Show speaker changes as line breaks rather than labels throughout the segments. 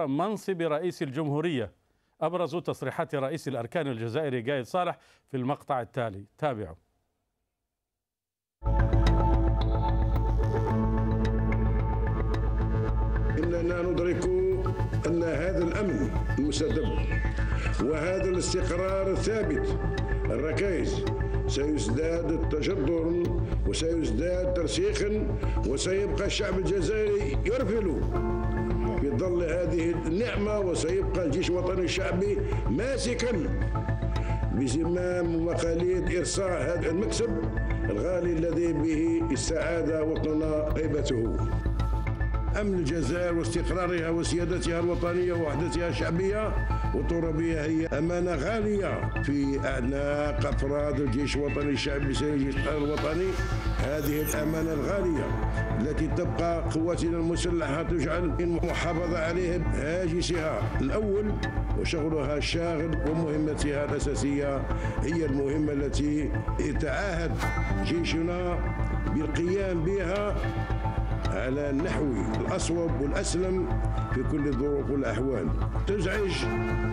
منصب رئيس الجمهورية أبرز تصريحات رئيس الأركان الجزائري قايد صالح في المقطع التالي. تابعوا.
إننا ندرك أن هذا الأمن المستدب وهذا الاستقرار الثابت الركائز سيزداد تجذرا وسيزداد ترسيخا وسيبقى الشعب الجزائري يرفل. ظل هذه النعمة وسيبقى الجيش الوطني الشعبي ماسكا بزمام ومقاليد إرصاع هذا المكسب الغالي الذي به استعاد وطننا هيبته. أمن الجزائر واستقرارها وسيادتها الوطنية ووحدتها الشعبية وترابية هي أمانة غالية في أعناق أفراد الجيش الوطني الشعبي الجيش الوطني. هذه الأمانة الغالية التي تبقى قواتنا المسلحة تجعل المحافظة عليها هاجسها الأول وشغلها الشاغل ومهمتها الأساسية هي المهمة التي يتعاهد جيشنا بالقيام بها على النحو الأصوب والأسلم في كل الظروف والأحوال. تزعج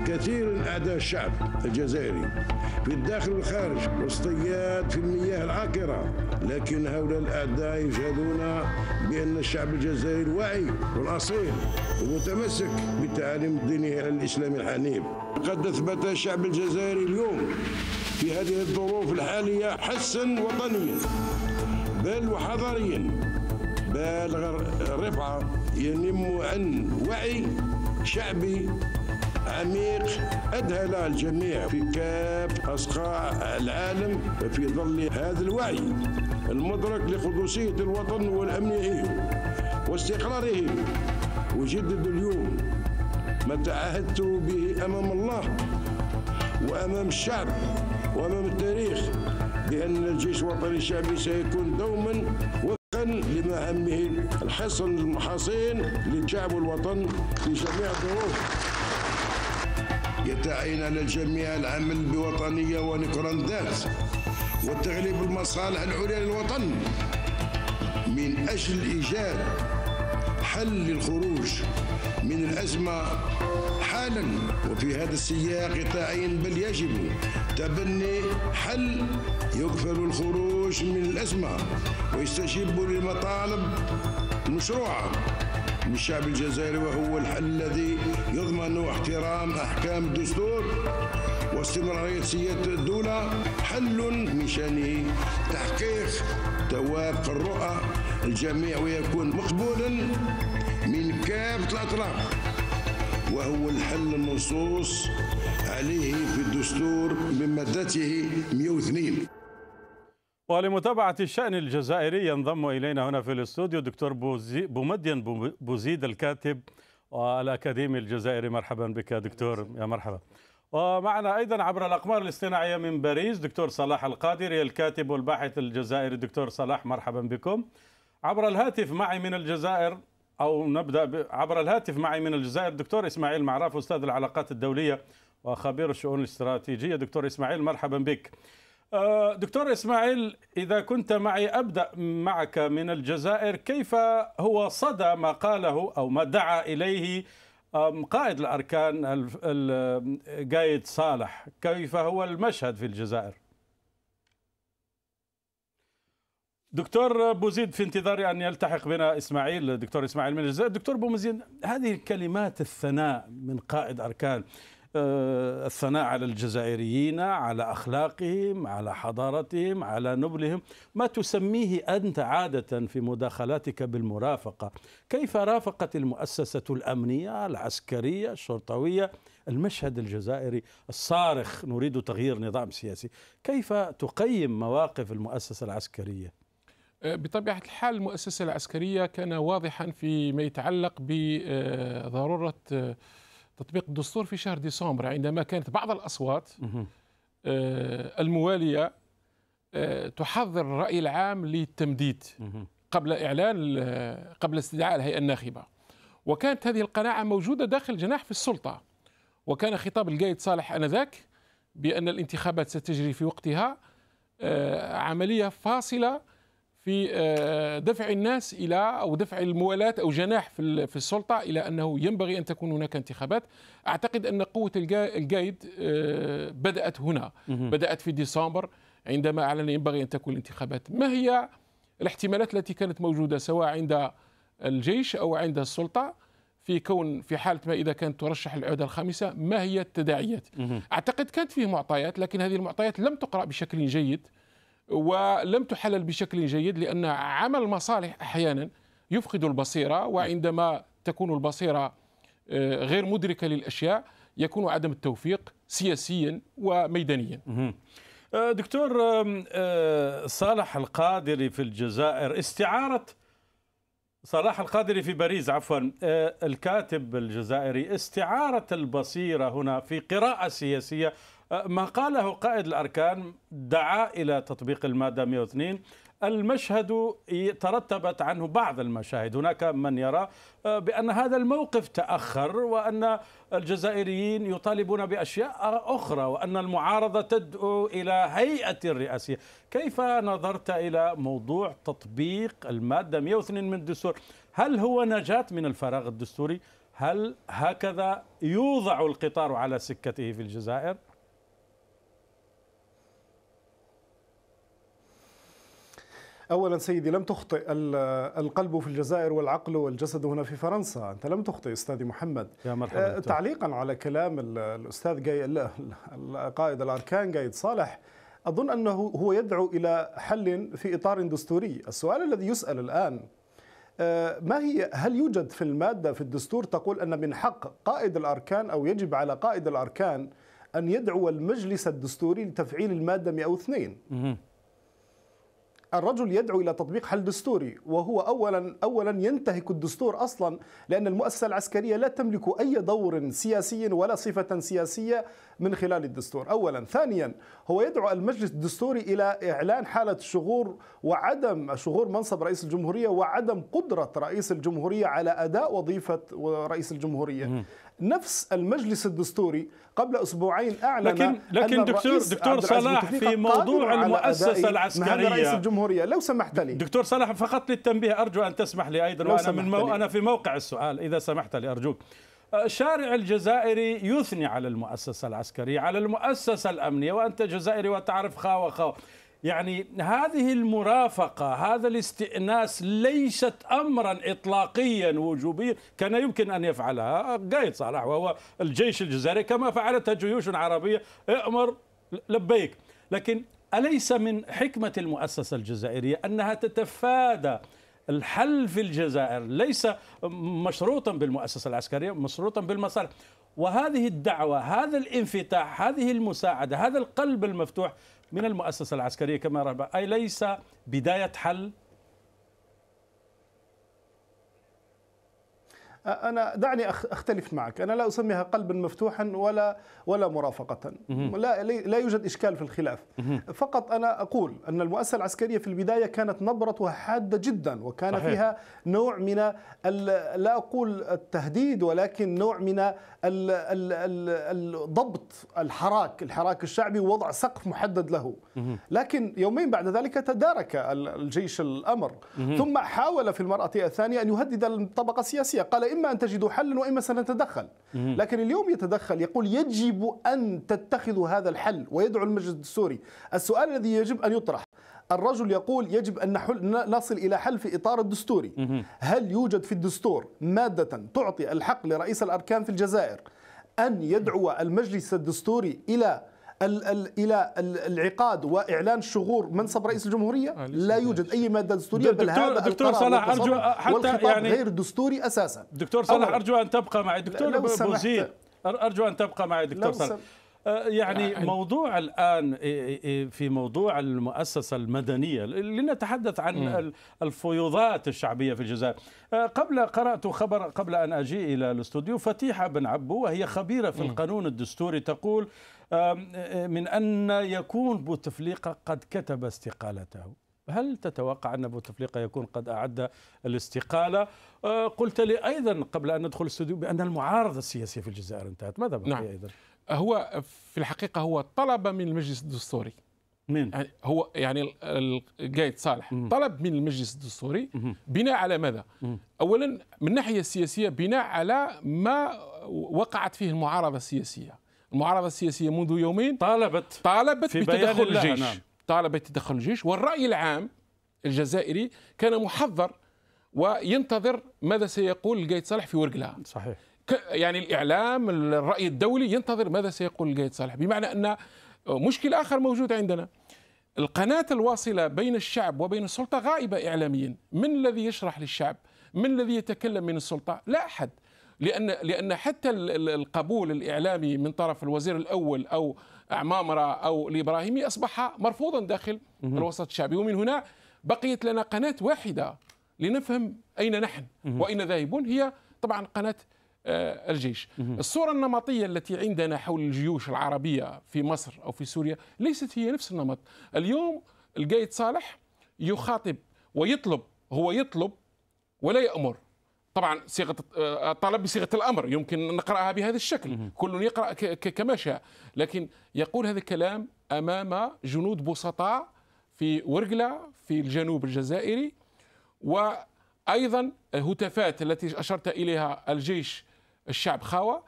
كثير أعداء الشعب الجزائري في الداخل والخارج واصطياد في المياه العاكرة لكن هؤلاء الأعداء يجهلون بأن الشعب الجزائري الواعي والأصيل المتمسك بتعاليم دينه الإسلامي الحنيف. قد أثبت الشعب الجزائري اليوم في هذه الظروف الحالية حسا وطنيا بل وحضاريا. بالغ الرفعة ينم عن وعي شعبي عميق أذهل الجميع في كافة أصقاع العالم في ظل هذا الوعي المدرك لقدسية الوطن والأمنه واستقراره وجدد اليوم ما تعهدت به أمام الله وأمام الشعب وأمام التاريخ بأن الجيش الوطني الشعبي سيكون دوما لمهامه الحصن المحاصين للشعب والوطن في جميع الظروف يتعين على الجميع العمل بوطنية ونكران ذات وتغليب المصالح العليا للوطن من أجل إيجاد حل للخروج من الأزمة حالا وفي هذا السياق يتعين بل يجب تبني حل يكفل الخروج من الأزمة ويستجيب للمطالب المشروعة من الشعب الجزائري وهو الحل الذي يضمن احترام أحكام الدستور واستمرارية سيادة الدولة. حل من شأنه تحقيق توافق الرؤى الجميع ويكون مقبولا من كافة الأطراف. وهو الحل المنصوص عليه في الدستور بمادته 102
ولمتابعة الشأن الجزائري ينضم إلينا هنا في الاستوديو الدكتور بومدين بوزيد الكاتب والأكاديمي الجزائري. مرحبا بك دكتور. يا مرحبا. ومعنا أيضا عبر الأقمار الاصطناعية من باريس دكتور صلاح القادري الكاتب والباحث الجزائري. دكتور صلاح مرحبا بكم. عبر الهاتف معي من الجزائر أو نبدأ عبر الهاتف معي من الجزائر دكتور إسماعيل معراف أستاذ العلاقات الدولية وخبير الشؤون الاستراتيجية. دكتور إسماعيل مرحبا بك. آه، دكتور إسماعيل إذا كنت معي أبدأ معك من الجزائر. كيف هو صدى ما قاله أو ما دعا إليه قائد الأركان قايد صالح؟ كيف هو المشهد في الجزائر؟ دكتور بوزيد في انتظار أن يلتحق بنا إسماعيل دكتور إسماعيل من الجزائر. دكتور بوزيد هذه كلمات الثناء من قائد أركان آه، الثناء على الجزائريين على أخلاقهم على حضارتهم على نبلهم. ما تسميه أنت عادة في مداخلاتك بالمرافقة؟ كيف رافقت المؤسسة الأمنية العسكرية الشرطوية المشهد الجزائري الصارخ نريد تغيير نظام سياسي؟ كيف تقيم مواقف المؤسسة العسكرية؟
بطبيعة الحال المؤسسة العسكرية كان واضحا فيما يتعلق بضرورة تطبيق الدستور في شهر ديسمبر عندما كانت بعض الأصوات آه، الموالية آه، تحضر الرأي العام للتمديد قبل إعلان قبل استدعاء الهيئة الناخبة. وكانت هذه القناعة موجودة داخل جناح في السلطة. وكان خطاب القايد صالح آنذاك بأن الانتخابات ستجري في وقتها آه، عملية فاصلة في آه، دفع الناس إلى أو دفع الموالاه أو جناح في في السلطة إلى أنه ينبغي أن تكون هناك انتخابات. أعتقد أن قوة القايد آه، بدأت هنا. بدأت في ديسمبر عندما أعلن ينبغي أن تكون الانتخابات. ما هي الاحتمالات التي كانت موجودة سواء عند الجيش أو عند السلطة في كون في حالة ما إذا كانت ترشح العهده الخامسة؟ ما هي التداعيات؟ أعتقد كانت فيه معطيات لكن هذه المعطيات لم تقرأ بشكل جيد. ولم تحلل بشكل جيد لأن عمل المصالح أحيانا يفقد البصيرة وعندما تكون البصيرة آه، غير مدركة للأشياء يكون عدم التوفيق سياسيا وميدانيا.
آه، دكتور آه، صالح القادري في الجزائر استعارة صلاح القادري في باريس عفوا الكاتب الجزائري استعارة البصيرة هنا في قراءة سياسية ما قاله قائد الأركان دعا إلى تطبيق المادة 102 المشهد ترتبت عنه بعض المشاهد. هناك من يرى آه، بأن هذا الموقف تأخر وأن الجزائريين يطالبون بأشياء أخرى وأن المعارضة تدعو إلى هيئة الرئاسية. كيف نظرت إلى موضوع تطبيق المادة 102 من الدستور؟ هل هو نجاة من الفراغ الدستوري؟ هل هكذا يوضع القطار على سكته في الجزائر؟
اولا سيدي لم تخطئ القلب في الجزائر والعقل والجسد هنا في فرنسا. أنت لم تخطئ استاذي محمد.
يا مرحبا
آه، تعليقا على كلام الأستاذ جاي القائد الأركان قايد صالح أظن أنه هو يدعو إلى حل في إطار دستوري. السؤال الذي يسأل الآن آه، ما هي هل يوجد في المادة في الدستور تقول أن من حق قائد الأركان أو يجب على قائد الأركان أن يدعو المجلس الدستوري لتفعيل المادة 102 الرجل يدعو إلى تطبيق حل دستوري وهو اولا اولا ينتهك الدستور أصلا لأن المؤسسة العسكرية لا تملك أي دور سياسي ولا صفة سياسية من خلال الدستور. اولا. ثانيا هو يدعو المجلس الدستوري إلى إعلان حالة شغور وعدم شغور منصب رئيس الجمهورية وعدم قدرة رئيس الجمهورية على أداء وظيفة رئيس الجمهورية. نفس المجلس الدستوري قبل أسبوعين أعلن
لكن لكن دكتور دكتور صلاح في موضوع المؤسسة العسكرية.
رئيس الجمهورية لو سمحت لي.
دكتور صلاح فقط للتنبيه أرجو أن تسمح لي أيضا وأنا من مو أنا في موقع السؤال إذا سمحت لي أرجوك. الشارع الجزائري يثني على المؤسسة العسكرية على المؤسسة الأمنية وأنت جزائري وتعرف خا وخا يعني هذه المرافقة هذا الاستئناس ليست أمرا إطلاقيا وجوبيا كان يمكن أن يفعلها قايد صالح وهو الجيش الجزائري. كما فعلتها جيوش عربية ائمر لبيك. لكن أليس من حكمة المؤسسة الجزائرية أنها تتفادى الحل في الجزائر؟ ليس مشروطا بالمؤسسة العسكرية مشروطا بالمصالح. وهذه الدعوة هذا الانفتاح هذه المساعدة هذا القلب المفتوح من المؤسسة العسكرية كما رأى. أي ليس بداية حل
أنا دعني أختلف معك. أنا لا أسميها قلبا مفتوحا ولا ولا مرافقة. لا لا يوجد إشكال في الخلاف. فقط أنا أقول أن المؤسسة العسكرية في البداية كانت نبرتها حادة جدا وكان صحيح. فيها نوع من لا أقول التهديد ولكن نوع من الضبط الحراك الحراك الشعبي ووضع سقف محدد له. لكن يومين بعد ذلك تدارك الجيش الأمر. ثم حاول في المرأة الثانية أن يهدد الطبقه السياسية. قال إما أن تجدوا حلا وإما سنتدخل. لكن اليوم يتدخل يقول يجب أن تتخذوا هذا الحل ويدعو المجلس الدستوري. السؤال الذي يجب أن يطرح الرجل يقول يجب أن نحل نصل إلى حل في إطار الدستوري. هل يوجد في الدستور مادة تعطي الحق لرئيس الأركان في الجزائر أن يدعو المجلس الدستوري إلى ال ال إلى العقاد وإعلان شغور منصب رئيس الجمهورية آه، لا يوجد أي مادة دستورية
بل هذا دكتور صلاح أرجو
حتى يعني غير دستوري أساسا.
دكتور صلاح أرجو أن تبقى معي. دكتور بوزيد أرجو أن تبقى معي دكتور صلاح. آه، يعني موضوع الآن في موضوع المؤسسة المدنية لنتحدث عن الفيوضات الشعبية في الجزائر. آه، قبل قرأت خبر قبل أن أجي إلى الاستوديو فتيحة بن عبو وهي خبيرة في القانون الدستوري تقول من أن يكون بوتفليقة قد كتب استقالته. هل تتوقع أن بوتفليقة يكون قد أعد الاستقالة؟ قلت لي أيضا قبل أن ندخل الاستوديو بأن المعارضة السياسية في الجزائر انتهت. ماذا بقي نعم. أيضا؟
هو في الحقيقة هو طلب من المجلس الدستوري.
مين؟
يعني هو يعني ال- ال- القايد صالح. طلب من المجلس الدستوري بناء على ماذا؟ اولا من الناحيه السياسية بناء على ما وقعت فيه المعارضة السياسية. المعارضة السياسية منذ يومين
طالبت
طالبت
في
بتدخل الجيش.
نعم.
طالبت بتدخل الجيش. والرأي العام الجزائري كان محذر وينتظر ماذا سيقول القايد صالح في ورقلها
صحيح.
يعني الإعلام الرأي الدولي ينتظر ماذا سيقول القايد صالح؟ بمعنى أن مشكل آخر موجود عندنا. القناة الواصلة بين الشعب وبين السلطة غائبة إعلاميا. من الذي يشرح للشعب؟ من الذي يتكلم من السلطة؟ لا أحد. لأن لأن حتى ال- ال- القبول الإعلامي من طرف الوزير الأول أو عمامرة أو الإبراهيمي أصبح مرفوضا داخل الوسط الشعبي. ومن هنا بقيت لنا قناة واحدة لنفهم أين نحن وأين ذاهبون. هي طبعا قناة الجيش. الصورة النمطية التي عندنا حول الجيوش العربية في مصر أو في سوريا ليست هي نفس النمط. اليوم القايد صالح يخاطب ويطلب هو يطلب ولا يأمر. طبعا صيغة آه، طلب بصيغة الأمر يمكن نقرأها بهذا الشكل. كل يقرأ كما شاء. لكن يقول هذا الكلام أمام جنود بسطاء في ورقلة في الجنوب الجزائري وأيضا الهتافات التي أشرت إليها الجيش الشعب خاوه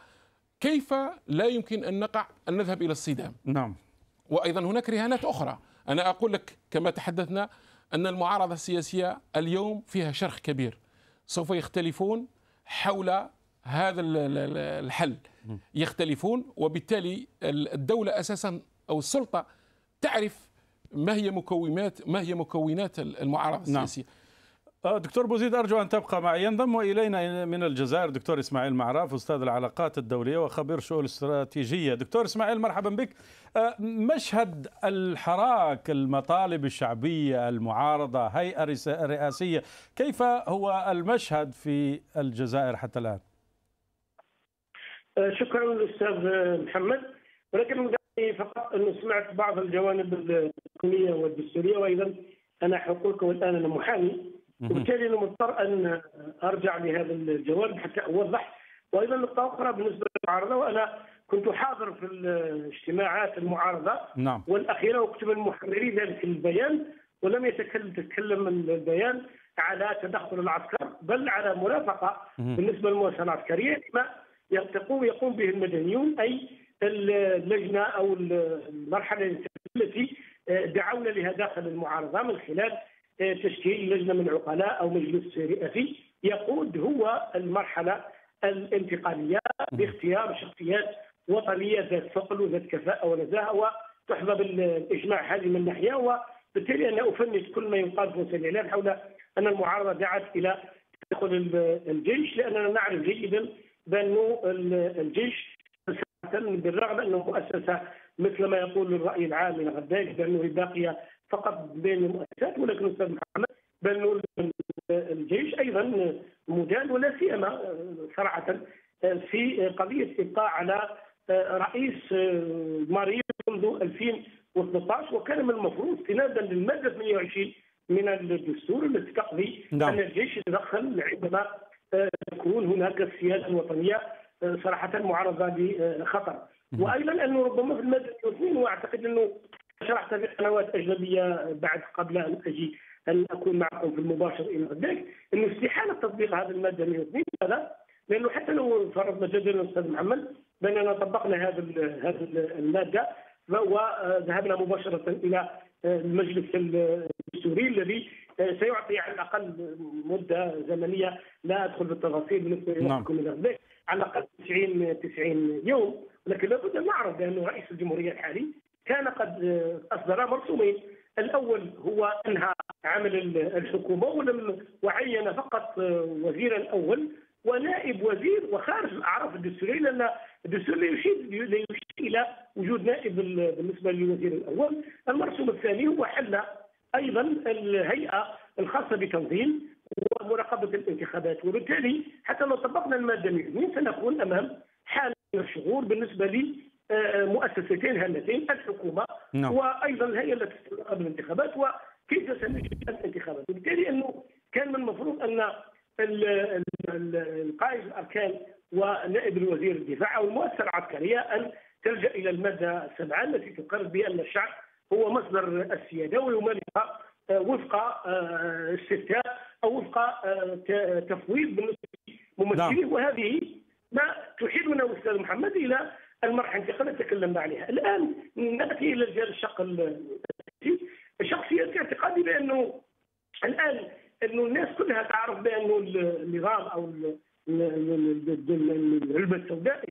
كيف لا يمكن أن نقع أن نذهب إلى الصدام؟
نعم.
وأيضا هناك رهانات أخرى. أنا أقول لك كما تحدثنا أن المعارضة السياسية اليوم فيها شرخ كبير. سوف يختلفون حول هذا ال- ال- ال- الحل. يختلفون وبالتالي ال- الدولة أساسا أو السلطة تعرف ما هي مكونات ما هي مكونات المعارضة
نعم. آه، دكتور بوزيد أرجو أن تبقى معي. ينضم إلينا من الجزائر دكتور إسماعيل معراف أستاذ العلاقات الدولية وخبير شؤون الاستراتيجية دكتور إسماعيل مرحبا بك. آه، مشهد الحراك المطالب الشعبية المعارضة هيئة رئاسية كيف هو المشهد في الجزائر حتى الآن؟
شكرا الاستاذ محمد. ولكن فقط انه سمعت بعض الجوانب القانونيه والدستورية وأيضا أنا حقوق والآن أنا محامي. وبالتالي أنا مضطر أن أرجع لهذا الجواب حتى أوضح. وأيضا نقطة أخرى بالنسبة للمعارضة وأنا كنت حاضر في الاجتماعات المعارضة
نعم.
والأخيرة وكتب المحرري ذلك البيان ولم يتكلم تتكلم البيان على تدخل العسكر بل على مرافقة بالنسبة للمؤسسة العسكرية لما يقوم يقوم به المدنيون أي اللجنة أو المرحلة التي دعونا لها داخل المعارضة من خلال تشكيل لجنة من عقلاء أو مجلس رئاسي يقود هو المرحلة الانتقالية باختيار شخصيات وطنية ذات ثقل وذات كفاءة ونزاهه وتحظى بالإجماع هذه من ناحية وبالتالي أنا افند كل ما يقال في وسائل الاعلام حول أن المعارضة دعت إلى تدخل الجيش لأننا نعرف جيدا بأن الجيش بالرغم أنه مؤسسة مثل ما يقول الرأي العام إلى غد ذلك بأنه باقية فقط بين المؤسسات ولكن أستاذ محمد بانه الجيش أيضا مجال ولا سيما صراحة في قضية إبقاء على رئيس مريض منذ 2013 وكان من المفروض استنادا للمادة 28 من الدستور التي تقضي
نعم.
أن الجيش يتدخل عندما تكون هناك السياده الوطنيه صراحة معرضه لخطر وأيضا أنه ربما في المادة 2 وأعتقد أنه شرحت في قنوات اجنبيه بعد قبل أن أجي أن أكون معكم في المباشر إلى ذلك انه استحالة تطبيق هذه المادة 102 هذا لأنه حتى لو فرضنا جدلا أستاذ محمد باننا طبقنا هذا هذه المادة وذهبنا مباشرة إلى المجلس الدستوري الذي سيعطي على الأقل مدة زمنية لا أدخل في التفاصيل بالنسبة
نعم.
لكم إلى ذلك على الأقل 90 90 يوم لكن لابد أن نعرف بان رئيس الجمهورية الحالي كان قد اصدر مرسومين. الأول هو أنهى عمل الحكومة ولم وعين فقط وزيرا اول ونائب وزير وخارج الأعراف الدستورية لأن الدستور لا يشير لا يشير إلى وجود نائب بالنسبة للوزير الأول، المرسوم الثاني هو حل أيضا الهيئة الخاصة بتنظيم ومراقبة الانتخابات. وبالتالي حتى لو طبقنا المادة 102 سنكون أمام حالة من الشغور بالنسبة لي مؤسستين هامتين الحكومة
نعم.
وأيضا الهيئه التي تراقب الانتخابات وكيف سنجري الانتخابات وبالتالي إنه كان من المفروض أن ال- ال- ال- القائد الأركان ونائب الوزير الدفاع أو المؤسسة العسكرية أن تلجأ إلى المادة سبعه التي تقرر بأن الشعب هو مصدر السيادة ويمارسها وفق آه، استفتاء أو وفق آه، تفويض بالنسبة لممثله
نعم.
وهذه ما تحيلنا أستاذ محمد إلى المرحلة قد تكلمنا عليها. الآن نأتي إلى الجانب الشق ال- الشق السياسي اعتقادي بأنه الآن أنه الناس كلها تعرف بأنه النظام أو ال- ال- ال- ال- العلبة السوداء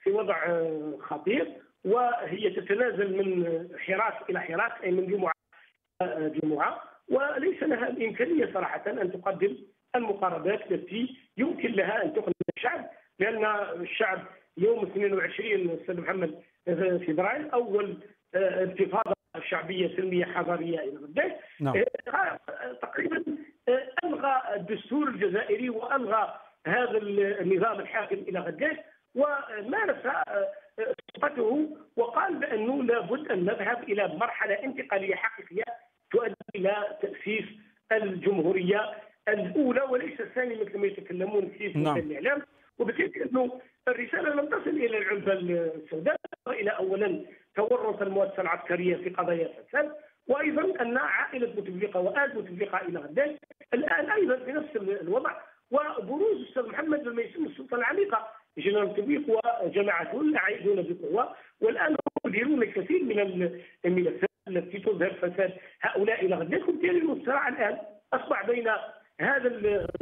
في وضع خطير وهي تتنازل من حراك إلى حراك أي من جمعة جمعة. وليس لها الامكانيه صراحة أن تقدم المقاربات التي يمكن لها أن تقنع الشعب لأن الشعب يوم 22 أستاذ محمد آه، فبراير أول آه، انتفاضة شعبية سلمية حضارية إلى غداك
نعم.
آه، تقريبا ألغى الدستور الجزائري وألغى هذا النظام الحاكم إلى غداك ومارس سلطته وقال بأنه لابد أن نذهب إلى مرحلة انتقالية حقيقية تؤدي إلى تأسيس الجمهورية الأولى وليس الثانية مثل ما يتكلمون في
نعم.
الإعلام وبالتالي إنه الرسالة لم تصل إلى العلبة السوداء إلى اولا تورط المؤسسة العسكرية في قضايا الفساد وأيضا أن عائلة بوتفليقة وآل بوتفليقة إلى غداك الآن أيضا في نفس الوضع. وبروز أستاذ محمد لما يسمى السلطة العميقة جنرال بوتفليق وجماعته عائدون بقوه والآن يديرون الكثير من الملفات التي تظهر فساد هؤلاء إلى غداك وبالتالي الصراع الآن أصبح بين هذا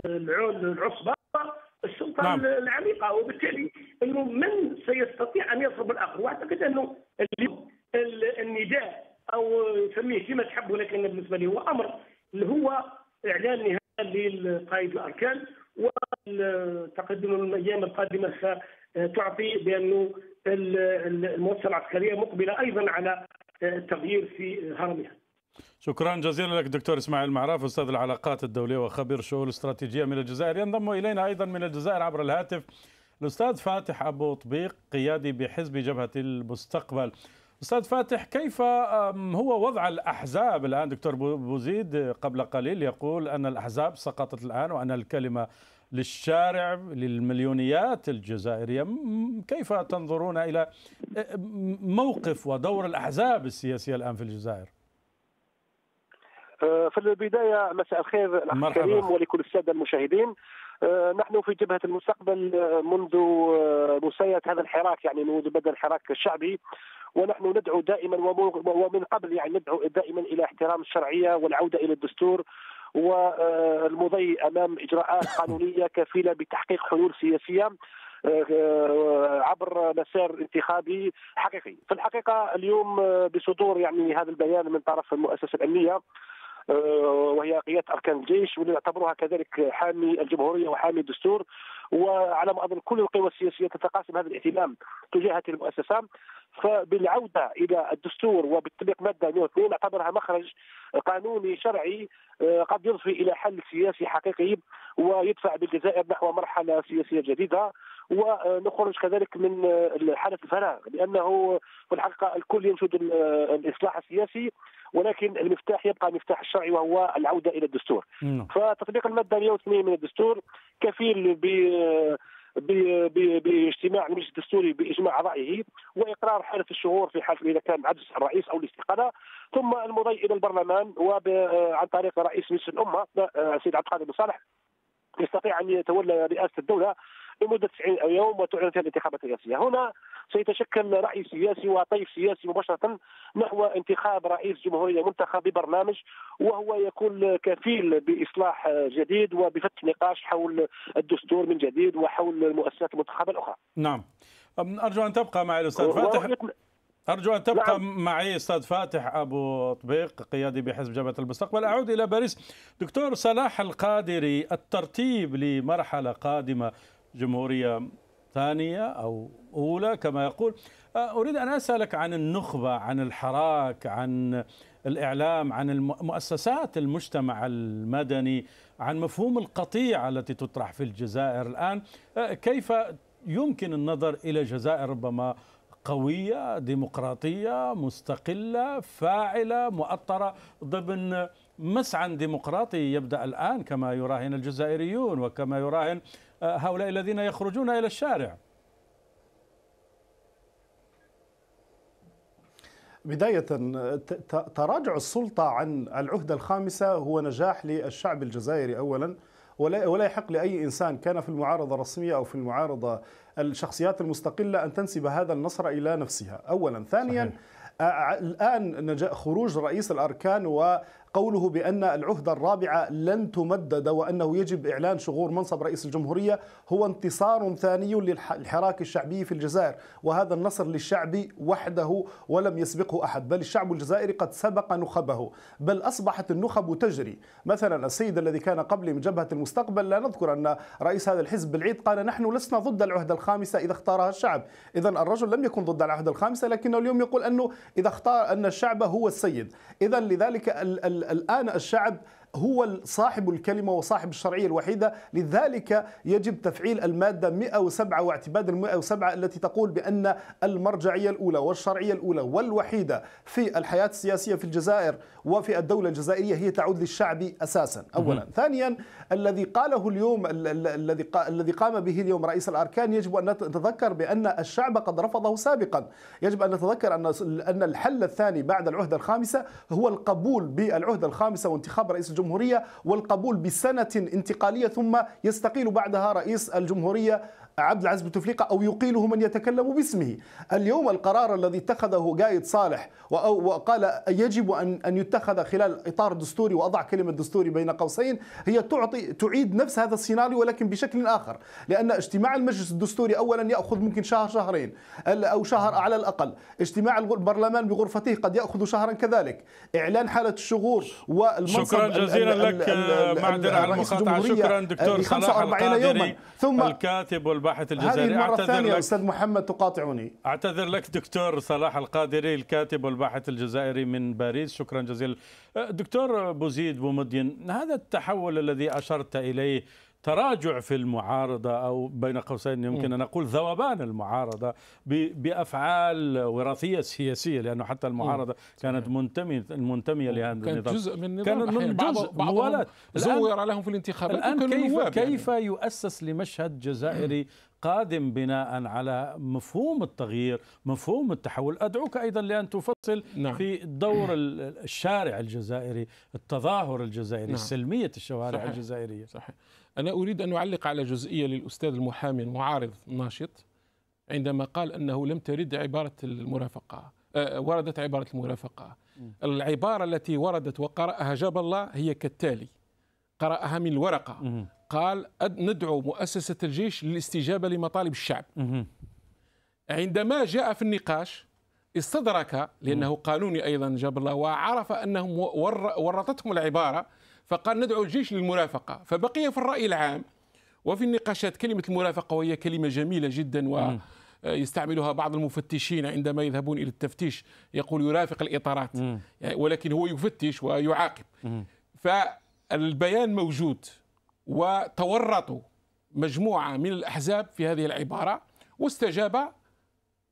العصبة السلطة
نعم.
العميقة وبالتالي إنه من سيستطيع أن يصرف الآخر وأعتقد أنه اليوم ال- النداء أو سميه كما تحب ولكن بالنسبة لي هو أمر اللي هو إعلان نهائي للقائد الأركان وتقدم الأيام القادمة ستعطي بانه ال- ال- المؤسسة العسكرية مقبلة أيضا على التغيير في هرمها.
شكرا جزيلا لك دكتور إسماعيل معراف أستاذ العلاقات الدولية وخبير شؤون الاستراتيجية من الجزائر. ينضم إلينا أيضا من الجزائر عبر الهاتف الأستاذ فاتح أبو طبيق قيادي بحزب جبهة المستقبل. أستاذ فاتح كيف هو وضع الأحزاب الآن؟ دكتور بو- بوزيد قبل قليل يقول أن الأحزاب سقطت الآن وأن الكلمة للشارع للمليونيات الجزائرية. كيف تنظرون إلى موقف ودور الأحزاب السياسية الآن في الجزائر؟
في البداية مساء الخير الأخ. الكريم ولكل السادة المشاهدين. آه، نحن في جبهة المستقبل آه، منذ آه، مساية هذا الحراك يعني منذ بدأ الحراك الشعبي. ونحن ندعو دائما ومن قبل يعني ندعو دائما إلى احترام الشرعية والعودة إلى الدستور والمضي أمام إجراءات قانونية كفيلة بتحقيق حلول سياسية آه، عبر مسار انتخابي حقيقي. في الحقيقة اليوم آه، بصدور يعني هذا البيان من طرف المؤسسة الأمنية آه، وهي قيادة أركان الجيش واللي يعتبروها كذلك حامي الجمهورية وحامي الدستور. وعلى ما أظن كل القوى السياسية تتقاسم هذا الاهتمام تجاه هذه المؤسسة. فبالعودة إلى الدستور وبالتطبيق مادة 102 اعتبرها مخرج قانوني شرعي آه، قد يضفي إلى حل سياسي حقيقي ويدفع بالجزائر نحو مرحلة سياسية جديدة. ونخرج كذلك من حالة الفراغ لأنه في الحقيقة الكل ينشد ال- الإصلاح السياسي ولكن المفتاح يبقى المفتاح الشرعي وهو العودة إلى الدستور.
نعم.
فتطبيق المادة 102 من الدستور كفيل ب باجتماع المجلس الدستوري بإجماع اعضائه وإقرار حالة الشهور في حال إذا كان عجز الرئيس أو الاستقالة. ثم المضي إلى البرلمان وعن طريق رئيس مجلس الأمة السيد عبد القادر بن صالح. يستطيع أن يتولى رئاسة الدولة لمدة 90 يوم وتعلن فيها الانتخابات الرئاسية، هنا سيتشكل رأي سياسي وطيف سياسي مباشرة نحو انتخاب رئيس جمهورية منتخب ببرنامج وهو يكون كفيل بإصلاح جديد وبفتح نقاش حول الدستور من جديد وحول المؤسسات المنتخبة الأخرى.
نعم. أم، أرجو أن تبقى معي الأستاذ فاتح. أرجو أن تبقى
نعم.
معي أستاذ فاتح أبو طبيق قيادي بحزب جبهه المستقبل. أعود إلى باريس. دكتور صلاح القادري الترتيب لمرحلة قادمة جمهورية ثانية أو أولى كما يقول. أه، أريد أن أسألك عن النخبة عن الحراك عن الإعلام عن مؤسسات المجتمع المدني عن مفهوم القطيعة التي تطرح في الجزائر الآن. أه، كيف يمكن النظر إلى جزائر ربما قوية ديمقراطية مستقلة فاعلة مؤطرة ضمن مسعى ديمقراطي يبدأ الآن كما يراهن الجزائريون وكما يراهن آه، هؤلاء الذين يخرجون إلى الشارع.
بداية تراجع السلطة عن العهدة الخامسة هو نجاح للشعب الجزائري أولا ولا ولا يحق لأي إنسان كان في المعارضة الرسمية أو في المعارضة الشخصيات المستقلة أن تنسب هذا النصر إلى نفسها. أولا. ثانيا آه، الآن نجا- خروج رئيس الأركان وقوله بأن العهدة الرابعة لن تمدد وأنه يجب إعلان شغور منصب رئيس الجمهورية هو انتصار ثاني للحراك الشعبي في الجزائر وهذا النصر للشعب وحده ولم يسبقه أحد بل الشعب الجزائري قد سبق نخبه بل أصبحت النخب تجري. مثلا السيد الذي كان قبلي من جبهة المستقبل لا نذكر أن رئيس هذا الحزب بالعيد قال نحن لسنا ضد العهدة الخامسة إذا اختارها الشعب. إذا الرجل لم يكن ضد العهدة الخامسة لكنه اليوم يقول أنه إذا اختار أن الشعب هو السيد. إذا لذلك ال ال الآن الشعب هو صاحب الكلمة وصاحب الشرعية الوحيدة. لذلك يجب تفعيل المادة 107 واعتماد ال 107 التي تقول بأن المرجعية الأولى والشرعية الأولى والوحيدة في الحياة السياسية في الجزائر وفي الدولة الجزائرية هي تعود للشعب أساسا أولا. ثانيا الذي قاله اليوم ال- ال- الذي الذي قام به اليوم رئيس الأركان يجب أن نتذكر بأن الشعب قد رفضه سابقا. يجب أن نتذكر أن أن الحل الثاني بعد العهدة الخامسة هو القبول بالعهدة الخامسة وانتخاب رئيس الجمهورية والقبول بسنة انتقالية ثم يستقيل بعدها رئيس الجمهورية عبد العزيز بوتفليقة أو يقيله من يتكلم باسمه. اليوم القرار الذي اتخذه قايد صالح وقال يجب أن أن يتخذ خلال إطار دستوري وأضع كلمة دستوري بين قوسين هي تعطي تعيد نفس هذا السيناريو ولكن بشكل آخر. لأن اجتماع المجلس الدستوري أولا يأخذ ممكن شهر شهرين أو شهر على الأقل. اجتماع البرلمان بغرفته قد يأخذ شهرا كذلك. إعلان حالة الشغور والمنصب
شكرا جزيلا لك معذرة على المقاطعة شكرا دكتور صلاح
45 يوما.
القادري
ثم
الكاتب والباحث
هذه
الجزائري.
المرة
أعتذر
الثانية
لك.
أستاذ محمد تقاطعني.
أعتذر لك دكتور صلاح القادري الكاتب والباحث الجزائري من باريس. شكرا جزيلا. دكتور بوزيد بومدين هذا التحول الذي أشرت إليه تراجع في المعارضة أو بين قوسين يمكن أن نقول ذوبان المعارضة بأفعال وراثية سياسية لأنه حتى المعارضة كانت منتمية منتمية لهذا
كانت
النظام
جزء من النظام
كان
أحياناً. بعض-
جزء
بعضهم زور لهم في الانتخابات
الآن كيف
يعني.
كيف يؤسس لمشهد جزائري قادم بناء على مفهوم التغيير مفهوم التحول أدعوك أيضا لأن تفصل
نعم.
في دور ال- الشارع الجزائري التظاهر الجزائري
نعم.
سلمية الشوارع
صحيح.
الجزائرية
صحيح أنا أريد أن أعلق على جزئية للأستاذ المحامي المعارض الناشط عندما قال أنه لم ترد عبارة المرافقة آه، وردت عبارة المرافقة. العبارة التي وردت وقرأها جاب الله هي كالتالي. قرأها من الورقة. قال ندعو مؤسسة الجيش للاستجابة لمطالب الشعب. عندما جاء في النقاش استدرك لأنه قانوني أيضا جاب الله وعرف أنهم ور- ورطتهم العبارة فقال ندعو الجيش للمرافقة. فبقي في الرأي العام وفي النقاشات كلمة المرافقة وهي كلمة جميلة جدا و يستعملها بعض المفتشين عندما يذهبون إلى التفتيش يقول يرافق الإطارات. يعني ولكن هو يفتش ويعاقب. فالبيان موجود وتورطوا مجموعة من الأحزاب في هذه العبارة واستجاب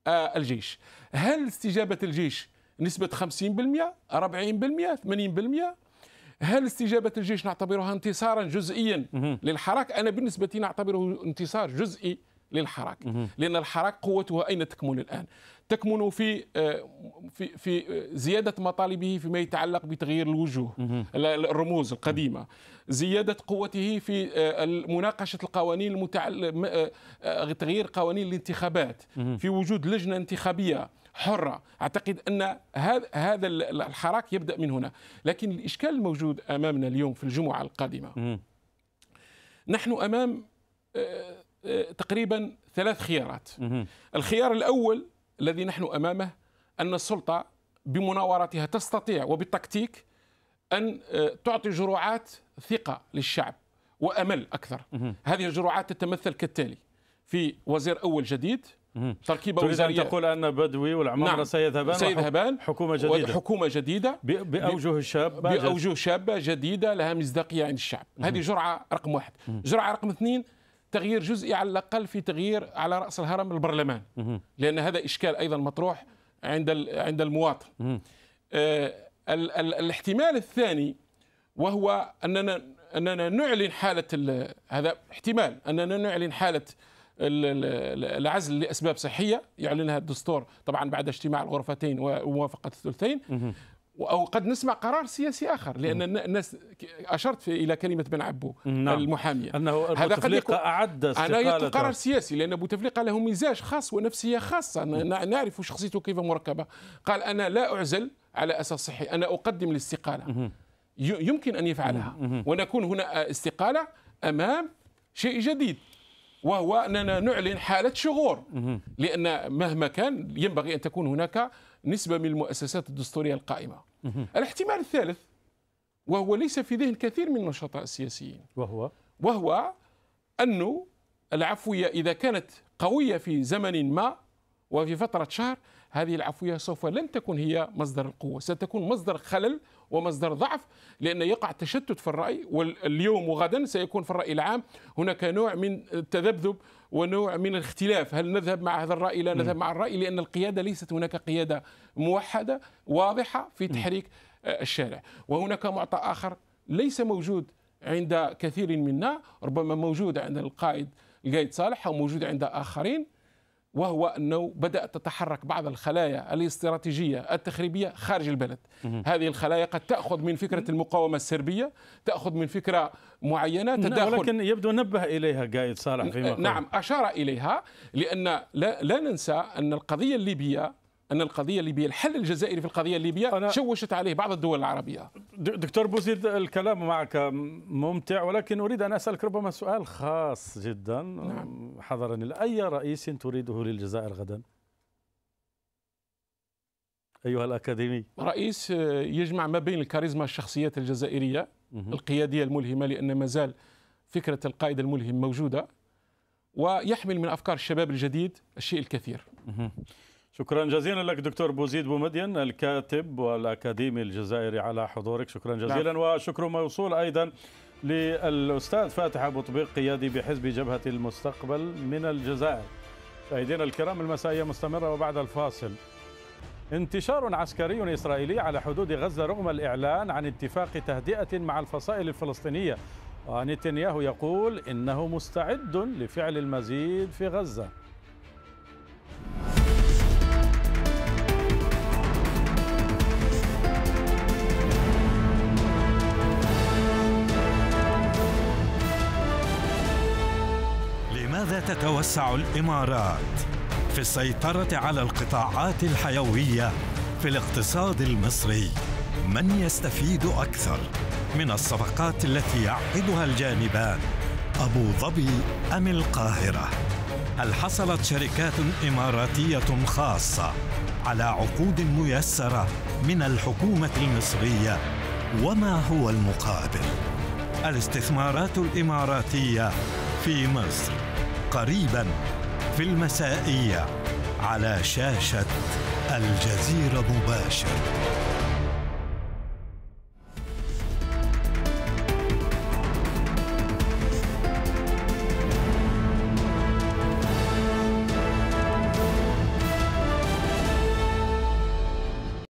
آه، الجيش. هل استجابة الجيش نسبة 50% 40% 80% هل استجابة الجيش نعتبرها انتصارا جزئيا للحراك؟ أنا بالنسبة لي نعتبره انتصار جزئي للحراك. لأن الحراك قوتها أين تكمن الآن؟ تكمن في آه، في في آه، زيادة مطالبه فيما يتعلق بتغيير الوجوه ال- الرموز القديمة. زيادة قوته في آه، مناقشة القوانين المتعلق تغيير قوانين الانتخابات في وجود لجنة انتخابية. حرة. أعتقد أن هذا هذا ال- الحراك يبدأ من هنا. لكن الإشكال الموجود أمامنا اليوم في الجمعة القادمة. نحن أمام آه، آه، تقريبا ثلاث خيارات. الخيار الأول الذي نحن أمامه أن السلطة بمناورتها تستطيع وبالتكتيك أن آه، تعطي جرعات ثقة للشعب وأمل أكثر. هذه الجرعات تتمثل كالتالي. في وزير أول جديد تركيبة
تريد أن
وزارية.
تقول أن بدوي والعمارة
نعم.
سيذهبان.
سيذهبان.
حكومة جديدة.
حكومة جديدة.
ب- بأوجه شابة
بأوجه شابة جديدة لها مصداقية عند الشعب. هذه جرعة رقم واحد. جرعة رقم اثنين تغيير جزئي على الأقل في تغيير على رأس الهرم البرلمان. لأن هذا إشكال أيضا مطروح عند عند المواطن. آه، ال- ال- الاحتمال الثاني وهو أننا أننا نعلن حالة ال- هذا احتمال أننا نعلن حالة العزل لأسباب صحية يعلنها الدستور طبعا بعد اجتماع الغرفتين وموافقة الثلثين. أو قد نسمع قرار سياسي آخر لأن الناس أشرت إلى كلمة بن عبو
نعم.
المحامية.
أنه هذا قد يكون أعد
أنا قرار سياسي لأن بوتفليقه له مزاج خاص ونفسية خاصة. نعرف شخصيته كيف مركبة. قال أنا لا أعزل على أساس صحي أنا أقدم الاستقالة. يمكن أن يفعلها. ونكون هنا استقالة أمام شيء جديد. وهو أننا نعلن حالة شغور. لأن مهما كان ينبغي أن تكون هناك نسبة من المؤسسات الدستورية القائمة. الاحتمال الثالث وهو ليس في ذهن كثير من النشطاء السياسيين.
وهو؟
وهو أن العفوية إذا كانت قوية في زمن ما وفي فترة شهر هذه العفوية سوف لن تكون هي مصدر القوة ستكون مصدر خلل ومصدر ضعف لأن يقع تشتت في الرأي واليوم وغدا سيكون في الرأي العام هناك نوع من التذبذب ونوع من الاختلاف. هل نذهب مع هذا الرأي؟ لا نذهب مع الرأي لأن القيادة ليست هناك قيادة موحدة واضحة في تحريك الشارع. وهناك معطى آخر ليس موجود عند كثير منا ربما موجود عند القائد القائد صالح أو موجود عند آخرين. وهو أنه بدأت تتحرك بعض الخلايا الاستراتيجية التخريبية خارج البلد. هذه الخلايا قد تأخذ من فكرة المقاومة السربية تأخذ من فكرة معينة
تداخل ولكن يبدو نبه إليها قائد صالح فيما
نعم أشار إليها لأن لا, لا ننسى أن القضية الليبية أن القضية الليبية الحل الجزائري في القضية الليبية أنا شوشت عليه بعض الدول العربية.
دكتور بوزيد الكلام معك ممتع ولكن أريد أن أسألك ربما سؤال خاص جدا. نعم. حضرني أي رئيس تريده للجزائر غدا؟ أيها الأكاديمي.
رئيس يجمع ما بين الكاريزما الشخصيات الجزائرية القيادية الملهمة لأن ما زال فكرة القائد الملهم موجودة ويحمل من أفكار الشباب الجديد الشيء الكثير.
شكرا جزيلا لك دكتور بوزيد بومدين الكاتب والأكاديمي الجزائري على حضورك. شكرا جزيلا نعم. وشكر موصول أيضا للأستاذ فاتح أبو طبيق قيادي بحزب جبهة المستقبل من الجزائر. مشاهدينا الكرام المسائية مستمرة وبعد الفاصل. انتشار عسكري إسرائيلي على حدود غزة رغم الإعلان عن اتفاق تهدئة مع الفصائل الفلسطينية. ونتنياهو يقول إنه مستعد لفعل المزيد في غزة.
لماذا تتوسع الإمارات؟ في السيطرة على القطاعات الحيوية في الاقتصاد المصري من يستفيد أكثر؟ من الصفقات التي يعقدها الجانبان أبو ظبي أم القاهرة؟ هل حصلت شركات إماراتية خاصة على عقود ميسرة من الحكومة المصرية؟ وما هو المقابل؟ الاستثمارات الإماراتية في مصر. قريبا في المسائية على شاشة الجزيرة مباشر.